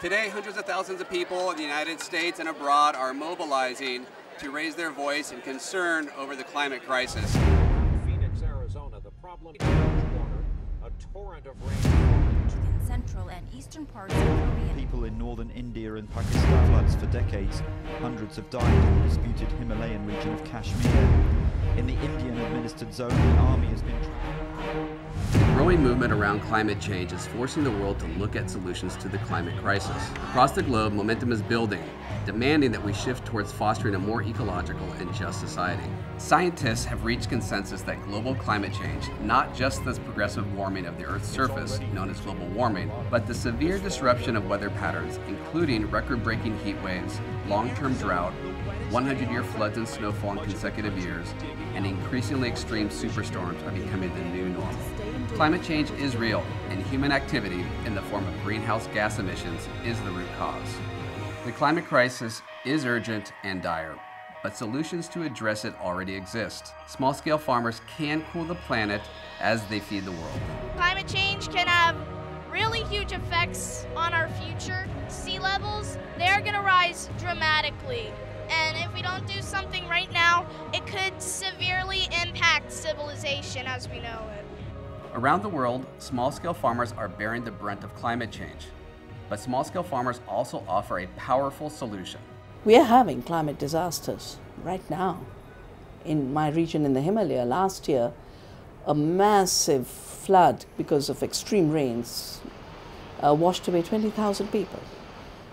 Today, hundreds of thousands of people in the United States and abroad are mobilizing to raise their voice and concern over the climate crisis. Phoenix, Arizona, the problem water, a torrent of rain. in central and eastern parts of Korea. People in northern India and Pakistan floods for decades. Hundreds have died in the disputed Himalayan region of Kashmir. In the Indian administered zone, the army has been. The growing movement around climate change is forcing the world to look at solutions to the climate crisis. Across the globe, momentum is building, demanding that we shift towards fostering a more ecological and just society. Scientists have reached consensus that global climate change, not just the progressive warming of the Earth's surface, known as global warming, but the severe disruption of weather patterns, including record breaking heat waves, long term drought, 100 year floods and snowfall in consecutive years, and increasingly extreme superstorms are becoming the new normal. Climate change is real, and human activity in the form of greenhouse gas emissions is the root cause. The climate crisis is urgent and dire, but solutions to address it already exist. Small scale farmers can cool the planet as they feed the world. Climate change can have really huge effects on our future. Sea levels, they're going to rise dramatically. And if we don't do something right now, it could severely impact civilization as we know it. Around the world, small scale farmers are bearing the brunt of climate change. But small scale farmers also offer a powerful solution. We are having climate disasters right now. In my region in the Himalaya last year, a massive flood because of extreme rains uh, washed away 20,000 people.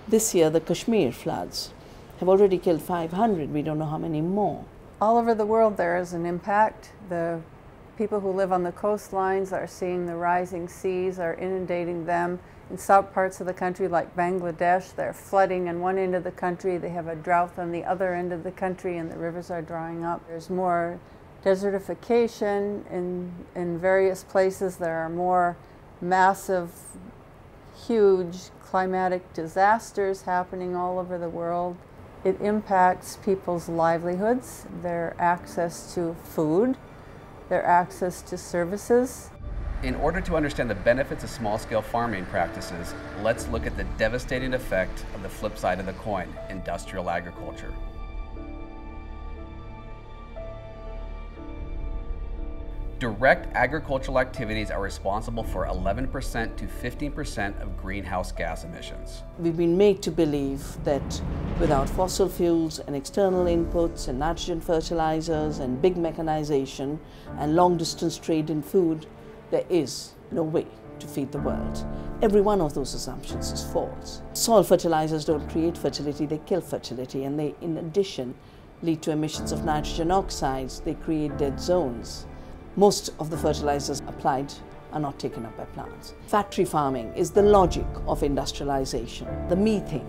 This year, the Kashmir floods have already killed 500. We don't know how many more. All over the world, there is an impact. The people who live on the coastlines are seeing the rising seas are inundating them. In some parts of the country, like Bangladesh, they're flooding in one end of the country. They have a drought on the other end of the country, and the rivers are drying up. There's more desertification in, in various places. There are more massive, huge climatic disasters happening all over the world. It impacts people's livelihoods, their access to food, their access to services. In order to understand the benefits of small scale farming practices, let's look at the devastating effect of the flip side of the coin industrial agriculture. Direct agricultural activities are responsible for 11% to 15% of greenhouse gas emissions. We've been made to believe that without fossil fuels and external inputs and nitrogen fertilizers and big mechanization and long distance trade in food, there is no way to feed the world. Every one of those assumptions is false. Soil fertilizers don't create fertility, they kill fertility, and they, in addition, lead to emissions of nitrogen oxides, they create dead zones most of the fertilizers applied are not taken up by plants. Factory farming is the logic of industrialization. The methane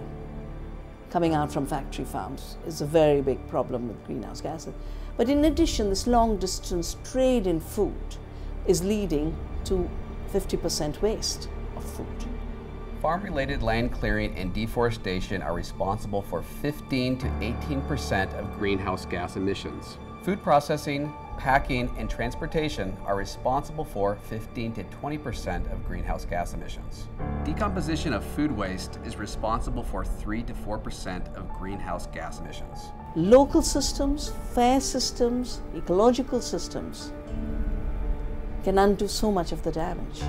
coming out from factory farms is a very big problem with greenhouse gases. But in addition, this long distance trade in food is leading to 50% waste of food. Farm related land clearing and deforestation are responsible for 15 to 18% of greenhouse gas emissions. Food processing, packing, and transportation are responsible for 15 to 20% of greenhouse gas emissions. Decomposition of food waste is responsible for 3 to 4% of greenhouse gas emissions. Local systems, fair systems, ecological systems can undo so much of the damage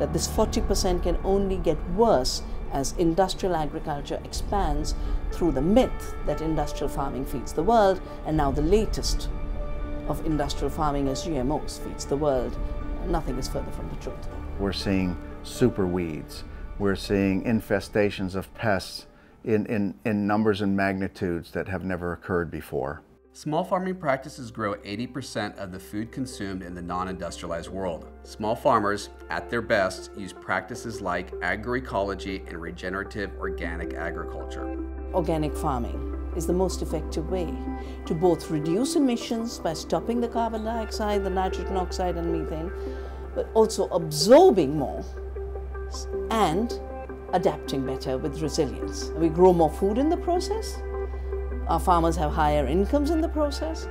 that this 40% can only get worse as industrial agriculture expands through the myth that industrial farming feeds the world and now the latest of industrial farming as GMOs feeds the world. Nothing is further from the truth. We're seeing super weeds. We're seeing infestations of pests in, in, in numbers and magnitudes that have never occurred before. Small farming practices grow 80% of the food consumed in the non industrialized world. Small farmers, at their best, use practices like agroecology and regenerative organic agriculture. Organic farming is the most effective way to both reduce emissions by stopping the carbon dioxide, the nitrogen oxide, and methane, but also absorbing more and adapting better with resilience. We grow more food in the process, our farmers have higher incomes in the process,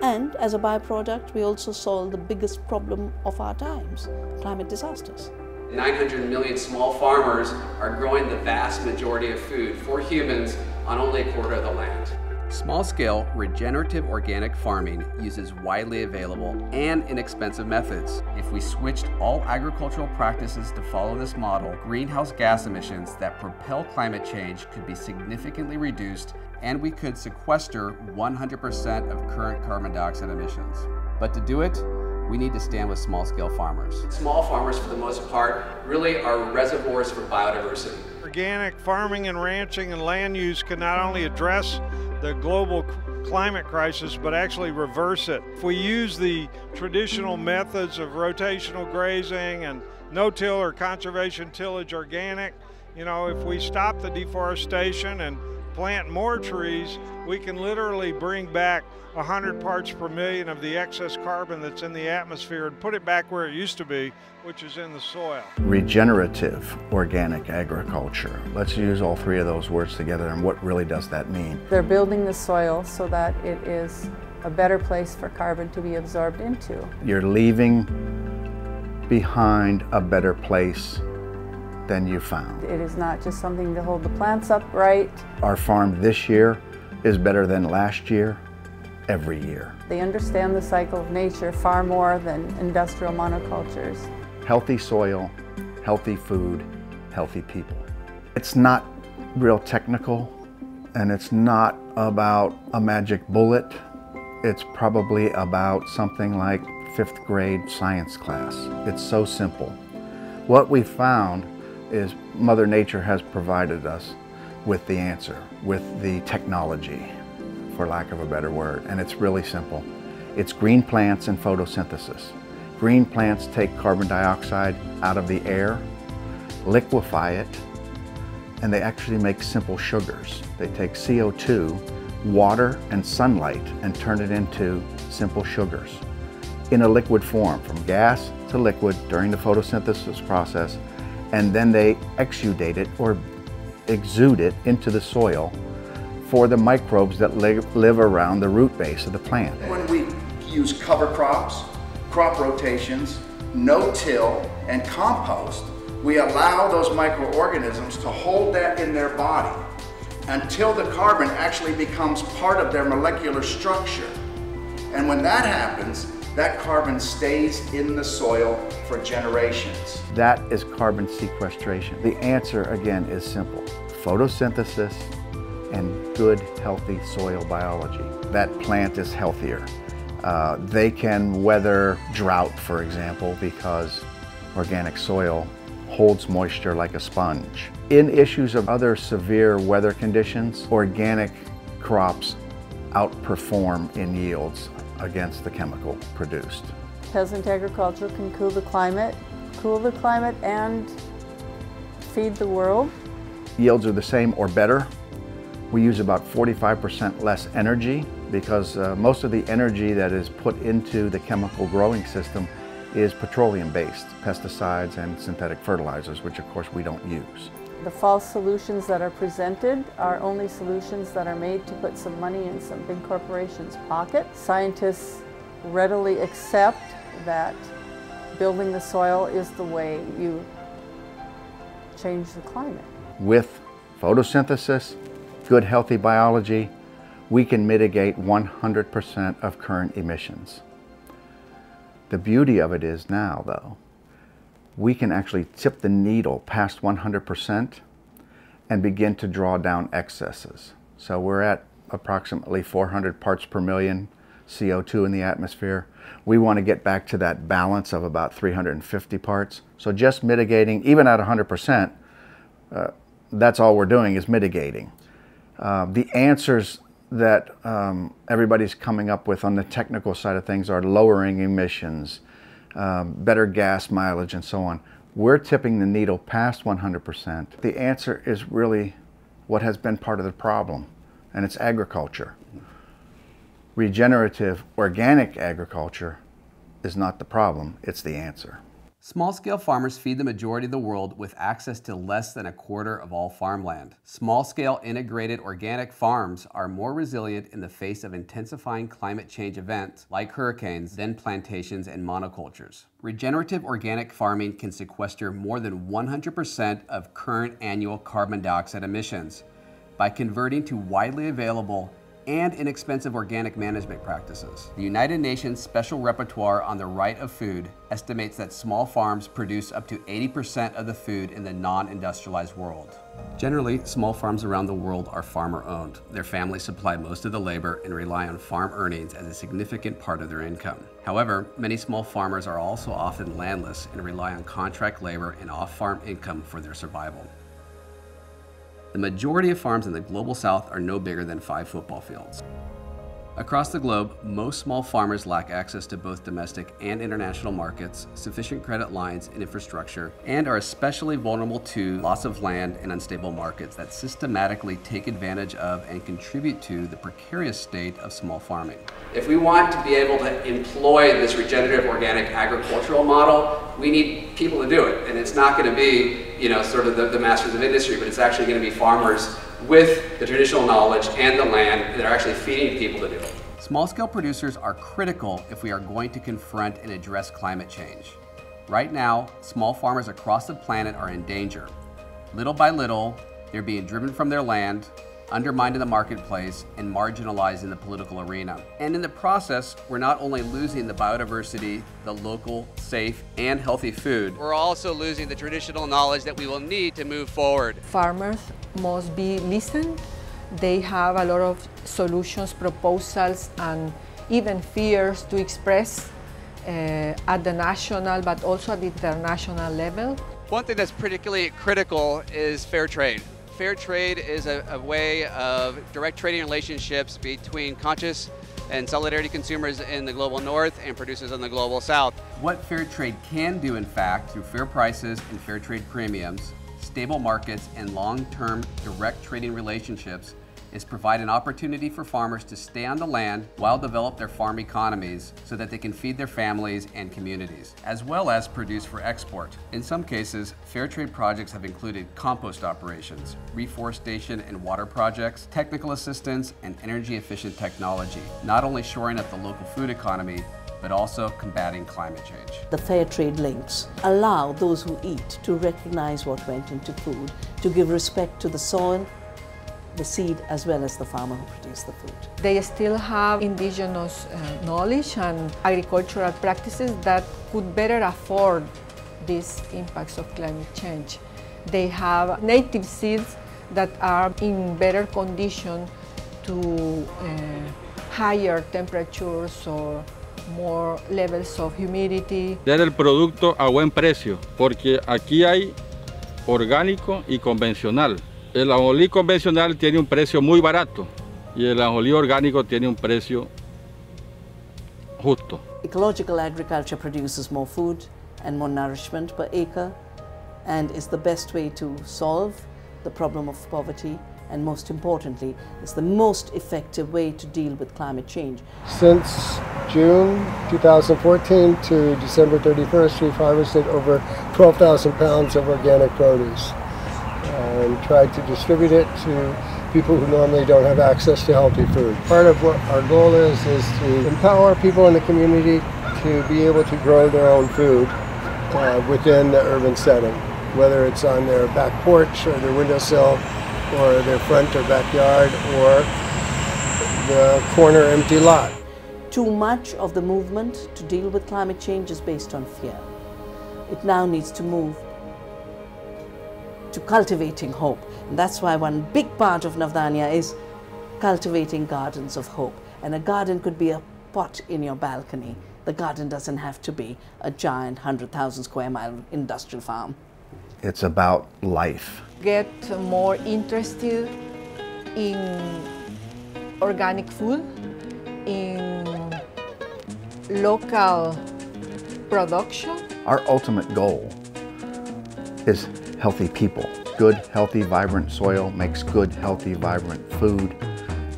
and as a byproduct, we also solve the biggest problem of our times climate disasters. 900 million small farmers are growing the vast majority of food for humans on only a quarter of the land. Small scale regenerative organic farming uses widely available and inexpensive methods. If we switched all agricultural practices to follow this model, greenhouse gas emissions that propel climate change could be significantly reduced and we could sequester 100% of current carbon dioxide emissions. But to do it, we need to stand with small scale farmers. Small farmers, for the most part, really are reservoirs for biodiversity. Organic farming and ranching and land use can not only address the global climate crisis, but actually reverse it. If we use the traditional methods of rotational grazing and no-till or conservation tillage organic, you know, if we stop the deforestation and plant more trees, we can literally bring back 100 parts per million of the excess carbon that's in the atmosphere and put it back where it used to be, which is in the soil. Regenerative organic agriculture. Let's use all three of those words together and what really does that mean? They're building the soil so that it is a better place for carbon to be absorbed into. You're leaving behind a better place than you found. It is not just something to hold the plants upright. Our farm this year is better than last year every year. They understand the cycle of nature far more than industrial monocultures. Healthy soil, healthy food, healthy people. It's not real technical and it's not about a magic bullet. It's probably about something like fifth grade science class. It's so simple. What we found is Mother Nature has provided us with the answer, with the technology, for lack of a better word. And it's really simple. It's green plants and photosynthesis. Green plants take carbon dioxide out of the air, liquefy it, and they actually make simple sugars. They take CO2, water, and sunlight and turn it into simple sugars in a liquid form, from gas to liquid during the photosynthesis process, and then they exudate it or exude it into the soil for the microbes that live, live around the root base of the plant. When we use cover crops, crop rotations, no-till, and compost, we allow those microorganisms to hold that in their body until the carbon actually becomes part of their molecular structure. And when that happens, that carbon stays in the soil for generations. That is carbon sequestration. The answer, again, is simple. Photosynthesis and good, healthy soil biology. That plant is healthier. Uh, they can weather drought, for example, because organic soil holds moisture like a sponge. In issues of other severe weather conditions, organic crops outperform in yields against the chemical produced. Peasant agriculture can cool the climate, cool the climate and feed the world. Yields are the same or better. We use about 45% less energy because uh, most of the energy that is put into the chemical growing system is petroleum-based, pesticides and synthetic fertilizers, which of course we don't use. The false solutions that are presented are only solutions that are made to put some money in some big corporations' pocket. Scientists readily accept that building the soil is the way you change the climate. With photosynthesis, good healthy biology, we can mitigate 100% of current emissions. The beauty of it is now, though, we can actually tip the needle past 100% and begin to draw down excesses. So we're at approximately 400 parts per million CO2 in the atmosphere. We want to get back to that balance of about 350 parts. So just mitigating, even at 100%, uh, that's all we're doing is mitigating. Uh, the answers that um, everybody's coming up with on the technical side of things are lowering emissions, um, better gas mileage, and so on. We're tipping the needle past 100%. The answer is really what has been part of the problem, and it's agriculture. Regenerative, organic agriculture is not the problem, it's the answer. Small scale farmers feed the majority of the world with access to less than a quarter of all farmland. Small scale integrated organic farms are more resilient in the face of intensifying climate change events like hurricanes than plantations and monocultures. Regenerative organic farming can sequester more than 100% of current annual carbon dioxide emissions by converting to widely available and inexpensive organic management practices. The United Nations Special Rapporteur on the Right of Food estimates that small farms produce up to 80% of the food in the non-industrialized world. Generally, small farms around the world are farmer owned. Their families supply most of the labor and rely on farm earnings as a significant part of their income. However, many small farmers are also often landless and rely on contract labor and off-farm income for their survival. The majority of farms in the global south are no bigger than five football fields. Across the globe, most small farmers lack access to both domestic and international markets, sufficient credit lines and infrastructure, and are especially vulnerable to loss of land and unstable markets that systematically take advantage of and contribute to the precarious state of small farming. If we want to be able to employ this regenerative organic agricultural model, we need people to do it. And it's not going to be, you know, sort of the, the masters of industry, but it's actually going to be farmers with the traditional knowledge and the land that are actually feeding people to do it. Small scale producers are critical if we are going to confront and address climate change. Right now, small farmers across the planet are in danger. Little by little, they're being driven from their land, undermined in the marketplace, and marginalizing the political arena. And in the process, we're not only losing the biodiversity, the local, safe, and healthy food, we're also losing the traditional knowledge that we will need to move forward. Farmers must be listened. They have a lot of solutions, proposals, and even fears to express uh, at the national but also at the international level. One thing that's particularly critical is fair trade fair trade is a, a, way of direct trading relationships between conscious and solidarity consumers in the global north and producers in the global south. What fair trade can do, in fact, through fair prices and fair trade premiums, stable markets, and long-term direct trading relationships is provide an opportunity for farmers to stay on the land while develop their farm economies so that they can feed their families and communities, as well as produce for export. In some cases, fair trade projects have included compost operations, reforestation and water projects, technical assistance, and energy efficient technology, not only shoring up the local food economy, but also combating climate change. The fair trade links allow those who eat to recognize what went into food, to give respect to the soil the seed as well as the farmer who produced the food. They still have indigenous uh, knowledge and agricultural practices that could better afford these impacts of climate change. They have native seeds that are in better condition to uh, higher temperatures or more levels of humidity. Dar el producto a buen precio, porque aquí hay orgánico y convencional. El ajonjolí convencional tiene un precio muy barato y el ajonjolí orgánico tiene un precio justo. Ecological agriculture produces more food and more nourishment per acre and is the best way to solve the problem of poverty and most importantly, is the most effective way to deal with climate change. Since June 2014 to December 31st, we've harvested over 12,000 pounds of organic produce and tried to distribute it to people who normally don't have access to healthy food. Part of what our goal is is to empower people in the community to be able to grow their own food uh, within the urban setting, whether it's on their back porch or their windowsill or their front or backyard or the corner empty lot. Too much of the movement to deal with climate change is based on fear. It now needs to move to cultivating hope. And that's why one big part of Navdanya is cultivating gardens of hope. And a garden could be a pot in your balcony. The garden doesn't have to be a giant 100,000 square mile industrial farm. It's about life. Get more interested in organic food, in local production. Our ultimate goal is healthy people. Good, healthy, vibrant soil makes good, healthy, vibrant food.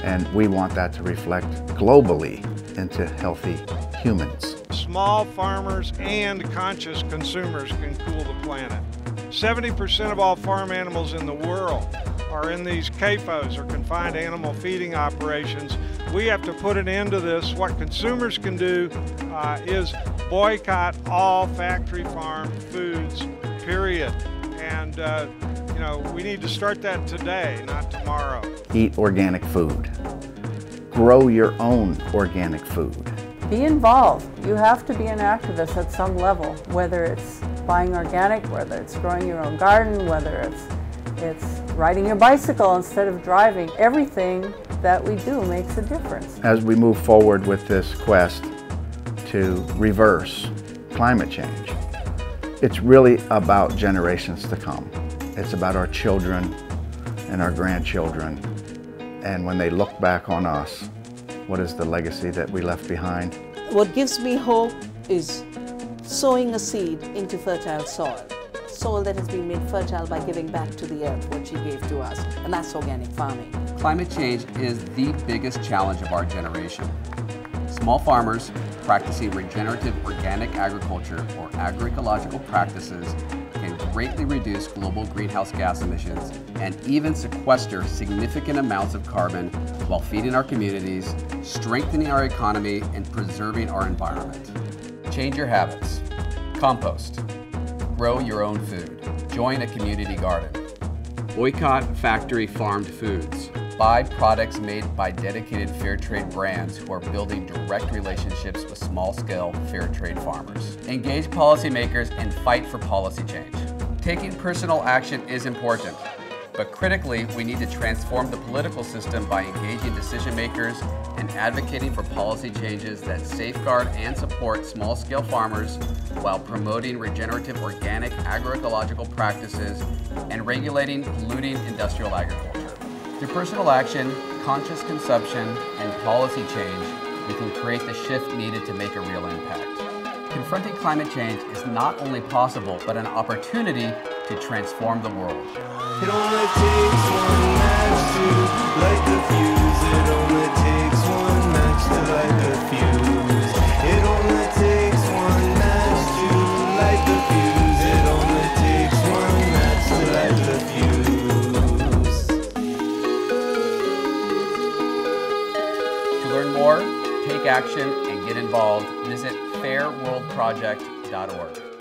And we want that to reflect globally into healthy humans. small farmers and conscious consumers can cool the planet. 70% of all farm animals in the world are in these CAFOs or confined animal feeding operations. We have to put an end to this. What consumers can do uh, is boycott all factory farm foods, period. And uh, you know, we need to start that today, not tomorrow. Eat organic food. Grow your own organic food. Be involved. You have to be an activist at some level, whether it's buying organic, whether it's growing your own garden, whether it's it's riding your bicycle instead of driving. Everything that we do makes a difference. As we move forward with this quest to reverse climate change, it's really about generations to come. It's about our children and our grandchildren. And when they look back on us, what is the legacy that we left behind? What gives me hope is sowing a seed into fertile soil soil that has been made fertile by giving back to the earth what she gave to us, and that's organic farming. Climate change is the biggest challenge of our generation. Small farmers practicing regenerative organic agriculture or agroecological practices can greatly reduce global greenhouse gas emissions and even sequester significant amounts of carbon while feeding our communities, strengthening our economy, and preserving our environment. Change your habits. Compost. Grow your own food. Join a community garden. Boycott factory farmed foods. Buy products made by dedicated fair trade brands who are building direct relationships with small scale fair trade farmers. Engage policymakers and fight for policy change. Taking personal action is important, but critically, we need to transform the political system by engaging decision makers and advocating for policy changes that safeguard and support small scale farmers while promoting regenerative organic agroecological practices and regulating polluting industrial agriculture. Through personal action, conscious consumption, and policy change, we can create the shift needed to make a real impact. Confronting climate change is not only possible, but an opportunity to transform the world. It only takes one match to light the fuse. It only takes one match to light the fuse. Take action, and get involved, visit fairworldproject.org.